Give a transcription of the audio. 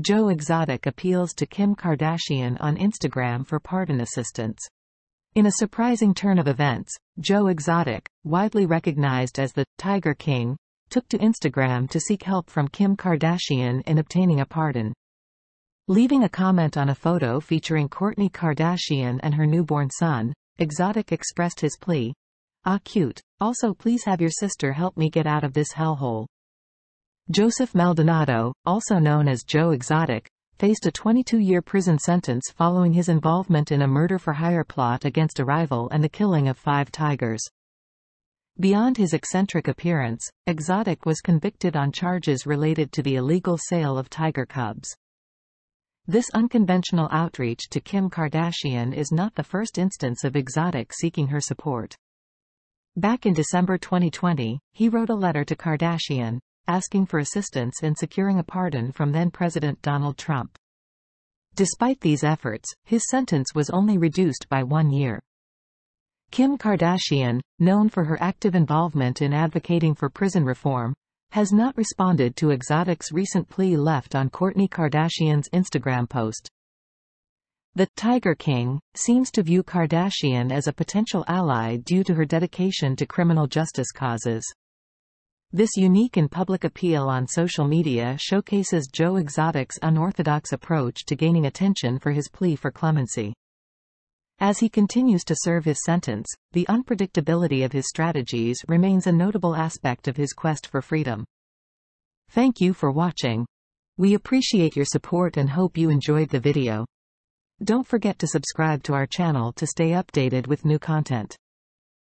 Joe Exotic appeals to Kim Kardashian on Instagram for pardon assistance. In a surprising turn of events, Joe Exotic, widely recognized as the Tiger King, took to Instagram to seek help from Kim Kardashian in obtaining a pardon. Leaving a comment on a photo featuring Kourtney Kardashian and her newborn son, Exotic expressed his plea. Ah cute, also please have your sister help me get out of this hellhole. Joseph Maldonado, also known as Joe Exotic, faced a 22-year prison sentence following his involvement in a murder-for-hire plot against a rival and the killing of five tigers. Beyond his eccentric appearance, Exotic was convicted on charges related to the illegal sale of tiger cubs. This unconventional outreach to Kim Kardashian is not the first instance of Exotic seeking her support. Back in December 2020, he wrote a letter to Kardashian, asking for assistance in securing a pardon from then-President Donald Trump. Despite these efforts, his sentence was only reduced by one year. Kim Kardashian, known for her active involvement in advocating for prison reform, has not responded to Exotic's recent plea left on Kourtney Kardashian's Instagram post. The Tiger King seems to view Kardashian as a potential ally due to her dedication to criminal justice causes. This unique and public appeal on social media showcases Joe Exotic's unorthodox approach to gaining attention for his plea for clemency. As he continues to serve his sentence, the unpredictability of his strategies remains a notable aspect of his quest for freedom. Thank you for watching. We appreciate your support and hope you enjoyed the video. Don't forget to subscribe to our channel to stay updated with new content.